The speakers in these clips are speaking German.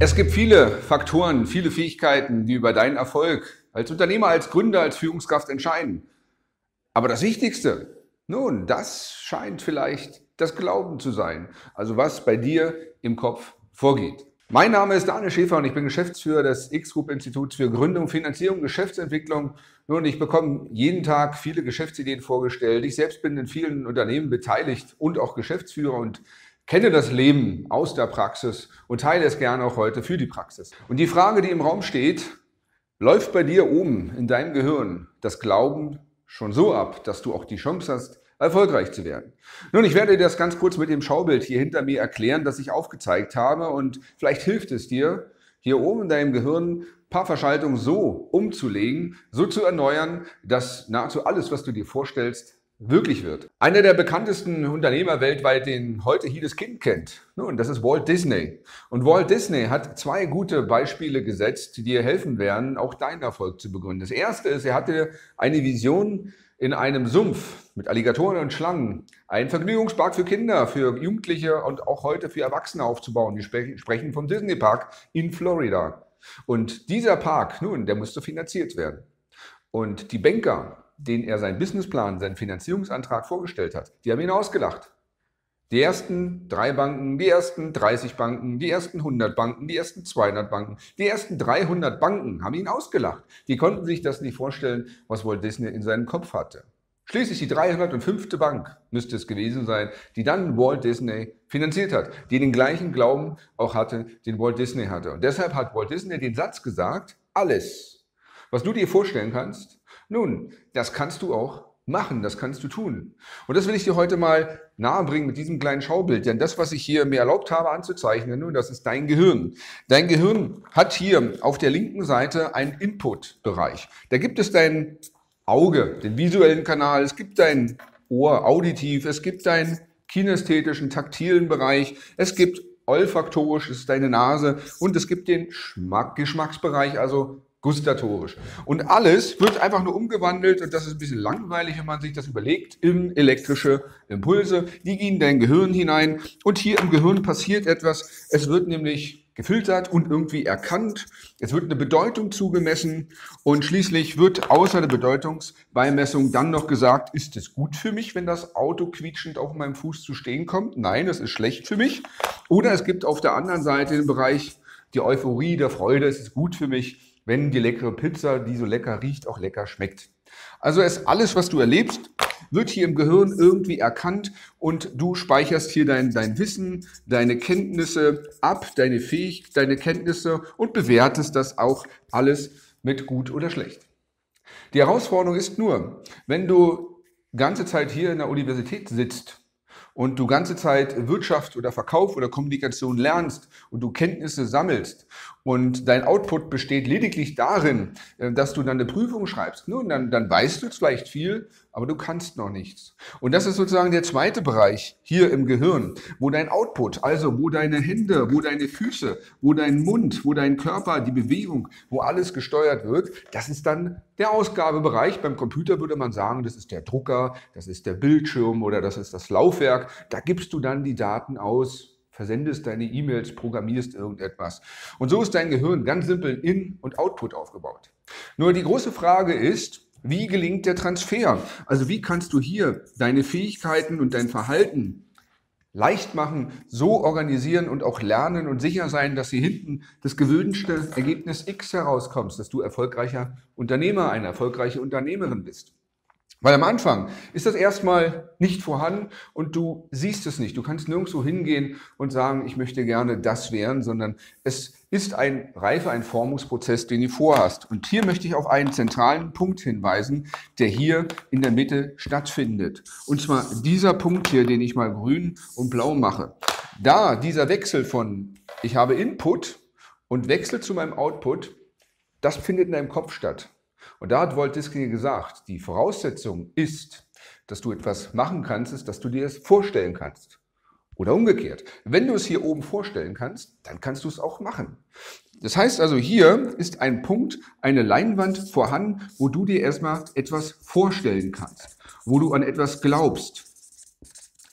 Es gibt viele Faktoren, viele Fähigkeiten, die über deinen Erfolg als Unternehmer, als Gründer, als Führungskraft entscheiden. Aber das Wichtigste, nun, das scheint vielleicht das Glauben zu sein. Also was bei dir im Kopf vorgeht. Mein Name ist Daniel Schäfer und ich bin Geschäftsführer des X-Group Instituts für Gründung, Finanzierung, Geschäftsentwicklung. Nun, ich bekomme jeden Tag viele Geschäftsideen vorgestellt. Ich selbst bin in vielen Unternehmen beteiligt und auch Geschäftsführer und kenne das Leben aus der Praxis und teile es gerne auch heute für die Praxis. Und die Frage, die im Raum steht, läuft bei dir oben in deinem Gehirn das Glauben schon so ab, dass du auch die Chance hast, erfolgreich zu werden. Nun, ich werde dir das ganz kurz mit dem Schaubild hier hinter mir erklären, das ich aufgezeigt habe und vielleicht hilft es dir, hier oben in deinem Gehirn ein paar Verschaltungen so umzulegen, so zu erneuern, dass nahezu alles, was du dir vorstellst, wirklich wird. Einer der bekanntesten Unternehmer weltweit, den heute jedes Kind kennt, nun, das ist Walt Disney. Und Walt Disney hat zwei gute Beispiele gesetzt, die dir helfen werden, auch deinen Erfolg zu begründen. Das erste ist, er hatte eine Vision, in einem Sumpf mit Alligatoren und Schlangen einen Vergnügungspark für Kinder, für Jugendliche und auch heute für Erwachsene aufzubauen. Die sprechen vom Disney Park in Florida. Und dieser Park, nun, der musste finanziert werden. Und die Banker, denen er seinen Businessplan, seinen Finanzierungsantrag vorgestellt hat, die haben ihn ausgelacht. Die ersten drei Banken, die ersten 30 Banken, die ersten 100 Banken, die ersten 200 Banken, die ersten 300 Banken haben ihn ausgelacht. Die konnten sich das nicht vorstellen, was Walt Disney in seinem Kopf hatte. Schließlich die 305. Bank müsste es gewesen sein, die dann Walt Disney finanziert hat, die den gleichen Glauben auch hatte, den Walt Disney hatte. Und deshalb hat Walt Disney den Satz gesagt, alles, was du dir vorstellen kannst, nun, das kannst du auch machen, das kannst du tun. Und das will ich dir heute mal nahebringen mit diesem kleinen Schaubild. Denn das, was ich hier mir erlaubt habe anzuzeichnen, nun, das ist dein Gehirn. Dein Gehirn hat hier auf der linken Seite einen Input-Bereich. Da gibt es dein Auge, den visuellen Kanal, es gibt dein Ohr auditiv, es gibt deinen kinästhetischen, taktilen Bereich, es gibt olfaktorisch, das ist deine Nase und es gibt den Schmack, Geschmacksbereich, also gustatorisch. Und alles wird einfach nur umgewandelt, und das ist ein bisschen langweilig, wenn man sich das überlegt, in elektrische Impulse. Die gehen in dein Gehirn hinein und hier im Gehirn passiert etwas. Es wird nämlich gefiltert und irgendwie erkannt. Es wird eine Bedeutung zugemessen und schließlich wird außer der Bedeutungsbeimessung dann noch gesagt, ist es gut für mich, wenn das Auto quietschend auf meinem Fuß zu stehen kommt? Nein, es ist schlecht für mich. Oder es gibt auf der anderen Seite den Bereich die Euphorie, der Freude, es ist gut für mich wenn die leckere Pizza, die so lecker riecht, auch lecker schmeckt. Also ist alles, was du erlebst, wird hier im Gehirn irgendwie erkannt und du speicherst hier dein, dein Wissen, deine Kenntnisse ab, deine Fähigkeiten, deine Kenntnisse und bewertest das auch alles mit gut oder schlecht. Die Herausforderung ist nur, wenn du ganze Zeit hier in der Universität sitzt und du ganze Zeit Wirtschaft oder Verkauf oder Kommunikation lernst und du Kenntnisse sammelst und dein Output besteht lediglich darin, äh, dass du dann eine Prüfung schreibst. Nun, dann, dann weißt du vielleicht viel, aber du kannst noch nichts. Und das ist sozusagen der zweite Bereich hier im Gehirn, wo dein Output, also wo deine Hände, wo deine Füße, wo dein Mund, wo dein Körper, die Bewegung, wo alles gesteuert wird, das ist dann der Ausgabebereich. Beim Computer würde man sagen, das ist der Drucker, das ist der Bildschirm oder das ist das Laufwerk. Da gibst du dann die Daten aus versendest deine E-Mails, programmierst irgendetwas. Und so ist dein Gehirn ganz simpel in und Output aufgebaut. Nur die große Frage ist, wie gelingt der Transfer? Also wie kannst du hier deine Fähigkeiten und dein Verhalten leicht machen, so organisieren und auch lernen und sicher sein, dass sie hinten das gewünschte Ergebnis X herauskommst, dass du erfolgreicher Unternehmer, eine erfolgreiche Unternehmerin bist. Weil am Anfang ist das erstmal nicht vorhanden und du siehst es nicht. Du kannst nirgendwo hingehen und sagen, ich möchte gerne das werden, sondern es ist ein Reife, ein Formungsprozess, den du vorhast. Und hier möchte ich auf einen zentralen Punkt hinweisen, der hier in der Mitte stattfindet. Und zwar dieser Punkt hier, den ich mal grün und blau mache. Da dieser Wechsel von ich habe Input und Wechsel zu meinem Output, das findet in deinem Kopf statt. Und da hat Walt Disney gesagt, die Voraussetzung ist, dass du etwas machen kannst, ist, dass du dir es vorstellen kannst. Oder umgekehrt. Wenn du es hier oben vorstellen kannst, dann kannst du es auch machen. Das heißt also, hier ist ein Punkt, eine Leinwand vorhanden, wo du dir erstmal etwas vorstellen kannst, wo du an etwas glaubst.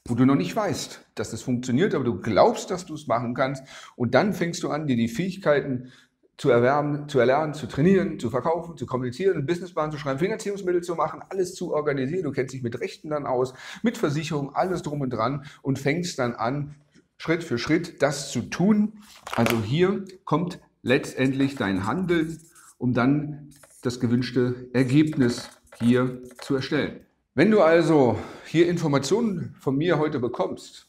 wo du noch nicht weißt, dass es funktioniert, aber du glaubst, dass du es machen kannst. Und dann fängst du an, dir die Fähigkeiten zu erwerben, zu erlernen, zu trainieren, zu verkaufen, zu kommunizieren, einen Businessplan zu schreiben, Finanzierungsmittel zu machen, alles zu organisieren. Du kennst dich mit Rechten dann aus, mit Versicherung, alles drum und dran und fängst dann an, Schritt für Schritt das zu tun. Also hier kommt letztendlich dein Handeln, um dann das gewünschte Ergebnis hier zu erstellen. Wenn du also hier Informationen von mir heute bekommst,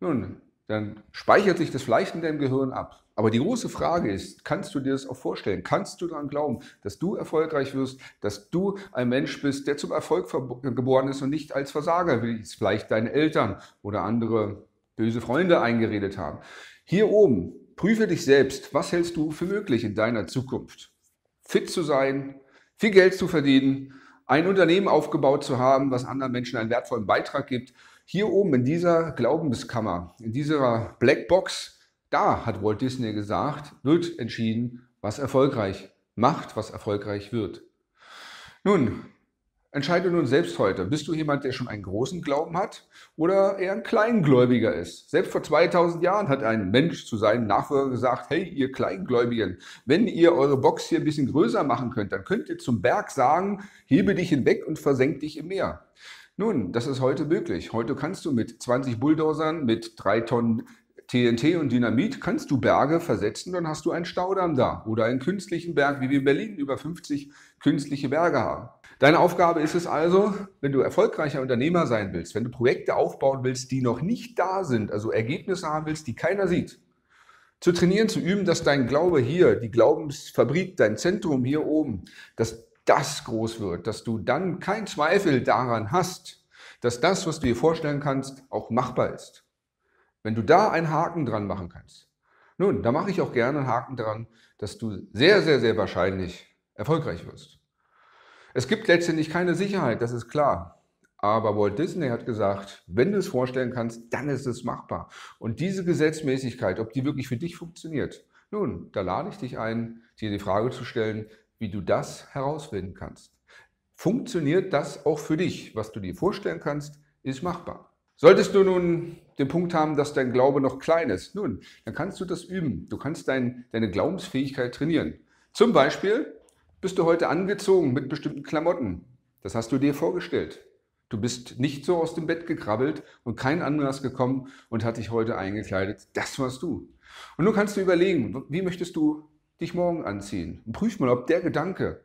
nun, dann speichert sich das vielleicht in deinem Gehirn ab. Aber die große Frage ist, kannst du dir das auch vorstellen? Kannst du daran glauben, dass du erfolgreich wirst, dass du ein Mensch bist, der zum Erfolg geboren ist und nicht als Versager, wie es vielleicht deine Eltern oder andere böse Freunde eingeredet haben? Hier oben, prüfe dich selbst. Was hältst du für möglich in deiner Zukunft? Fit zu sein, viel Geld zu verdienen, ein Unternehmen aufgebaut zu haben, was anderen Menschen einen wertvollen Beitrag gibt. Hier oben in dieser Glaubenskammer, in dieser Blackbox, da hat Walt Disney gesagt, wird entschieden, was erfolgreich macht, was erfolgreich wird. Nun, entscheide nun selbst heute. Bist du jemand, der schon einen großen Glauben hat oder eher ein Kleingläubiger ist? Selbst vor 2000 Jahren hat ein Mensch zu seinen Nachfolgern gesagt, hey, ihr Kleingläubigen, wenn ihr eure Box hier ein bisschen größer machen könnt, dann könnt ihr zum Berg sagen, hebe dich hinweg und versenk dich im Meer. Nun, das ist heute möglich. Heute kannst du mit 20 Bulldozern, mit drei Tonnen TNT und Dynamit kannst du Berge versetzen, dann hast du einen Staudamm da oder einen künstlichen Berg, wie wir in Berlin über 50 künstliche Berge haben. Deine Aufgabe ist es also, wenn du erfolgreicher Unternehmer sein willst, wenn du Projekte aufbauen willst, die noch nicht da sind, also Ergebnisse haben willst, die keiner sieht, zu trainieren, zu üben, dass dein Glaube hier, die Glaubensfabrik, dein Zentrum hier oben, dass das groß wird, dass du dann keinen Zweifel daran hast, dass das, was du dir vorstellen kannst, auch machbar ist. Wenn du da einen Haken dran machen kannst, nun, da mache ich auch gerne einen Haken dran, dass du sehr, sehr, sehr wahrscheinlich erfolgreich wirst. Es gibt letztendlich keine Sicherheit, das ist klar. Aber Walt Disney hat gesagt, wenn du es vorstellen kannst, dann ist es machbar. Und diese Gesetzmäßigkeit, ob die wirklich für dich funktioniert, nun, da lade ich dich ein, dir die Frage zu stellen, wie du das herausfinden kannst. Funktioniert das auch für dich? Was du dir vorstellen kannst, ist machbar. Solltest du nun den Punkt haben, dass dein Glaube noch klein ist, nun, dann kannst du das üben. Du kannst dein, deine Glaubensfähigkeit trainieren. Zum Beispiel bist du heute angezogen mit bestimmten Klamotten. Das hast du dir vorgestellt. Du bist nicht so aus dem Bett gekrabbelt und kein ist gekommen und hat dich heute eingekleidet. Das warst du. Und nun kannst du überlegen, wie möchtest du dich morgen anziehen? Und prüf mal, ob der Gedanke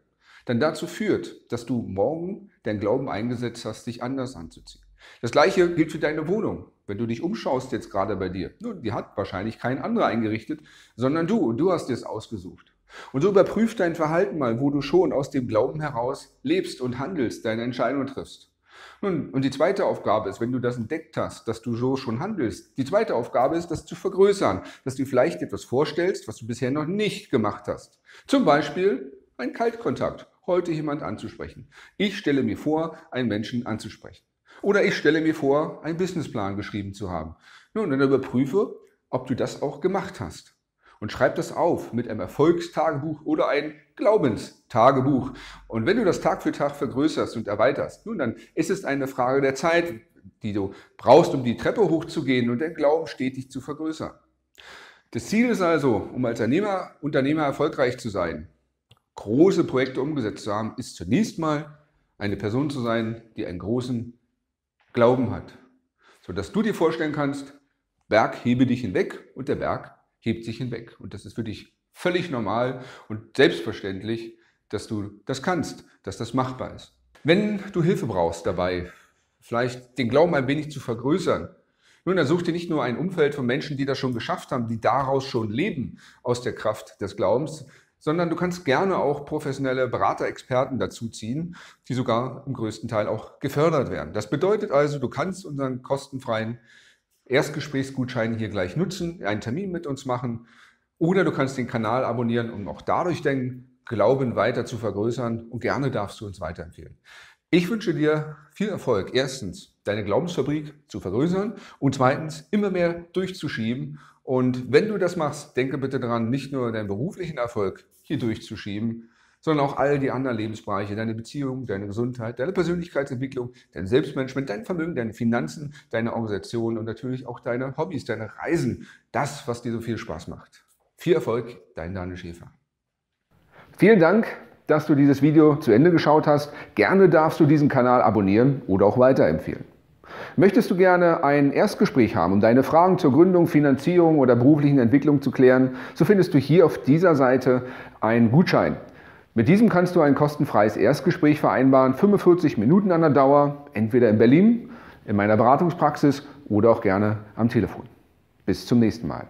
dann dazu führt, dass du morgen deinen Glauben eingesetzt hast, dich anders anzuziehen. Das gleiche gilt für deine Wohnung. Wenn du dich umschaust jetzt gerade bei dir, nun, die hat wahrscheinlich kein anderer eingerichtet, sondern du und du hast es ausgesucht. Und so überprüf dein Verhalten mal, wo du schon aus dem Glauben heraus lebst und handelst, deine Entscheidung triffst. Nun, und die zweite Aufgabe ist, wenn du das entdeckt hast, dass du so schon handelst, die zweite Aufgabe ist, das zu vergrößern, dass du vielleicht etwas vorstellst, was du bisher noch nicht gemacht hast. Zum Beispiel ein Kaltkontakt, heute jemand anzusprechen. Ich stelle mir vor, einen Menschen anzusprechen. Oder ich stelle mir vor, einen Businessplan geschrieben zu haben. Nun, dann überprüfe, ob du das auch gemacht hast. Und schreib das auf mit einem Erfolgstagebuch oder ein Glaubenstagebuch. Und wenn du das Tag für Tag vergrößerst und erweiterst, nun, dann ist es eine Frage der Zeit, die du brauchst, um die Treppe hochzugehen und den Glauben stetig zu vergrößern. Das Ziel ist also, um als Unternehmer, Unternehmer erfolgreich zu sein, große Projekte umgesetzt zu haben, ist zunächst mal eine Person zu sein, die einen großen Glauben hat. Sodass du dir vorstellen kannst, Berg hebe dich hinweg und der Berg hebt sich hinweg. Und das ist für dich völlig normal und selbstverständlich, dass du das kannst, dass das machbar ist. Wenn du Hilfe brauchst dabei, vielleicht den Glauben ein wenig zu vergrößern, nun, dann such dir nicht nur ein Umfeld von Menschen, die das schon geschafft haben, die daraus schon leben aus der Kraft des Glaubens, sondern du kannst gerne auch professionelle Beraterexperten dazu ziehen, die sogar im größten Teil auch gefördert werden. Das bedeutet also, du kannst unseren kostenfreien Erstgesprächsgutschein hier gleich nutzen, einen Termin mit uns machen oder du kannst den Kanal abonnieren, um auch dadurch deinen Glauben weiter zu vergrößern und gerne darfst du uns weiterempfehlen. Ich wünsche dir viel Erfolg. Erstens, deine Glaubensfabrik zu vergrößern und zweitens, immer mehr durchzuschieben. Und wenn du das machst, denke bitte daran, nicht nur deinen beruflichen Erfolg hier durchzuschieben, sondern auch all die anderen Lebensbereiche, deine Beziehung, deine Gesundheit, deine Persönlichkeitsentwicklung, dein Selbstmanagement, dein Vermögen, deine Finanzen, deine Organisation und natürlich auch deine Hobbys, deine Reisen. Das, was dir so viel Spaß macht. Viel Erfolg, dein Daniel Schäfer. Vielen Dank, dass du dieses Video zu Ende geschaut hast. Gerne darfst du diesen Kanal abonnieren oder auch weiterempfehlen. Möchtest du gerne ein Erstgespräch haben, um deine Fragen zur Gründung, Finanzierung oder beruflichen Entwicklung zu klären, so findest du hier auf dieser Seite einen Gutschein. Mit diesem kannst du ein kostenfreies Erstgespräch vereinbaren, 45 Minuten an der Dauer, entweder in Berlin, in meiner Beratungspraxis oder auch gerne am Telefon. Bis zum nächsten Mal.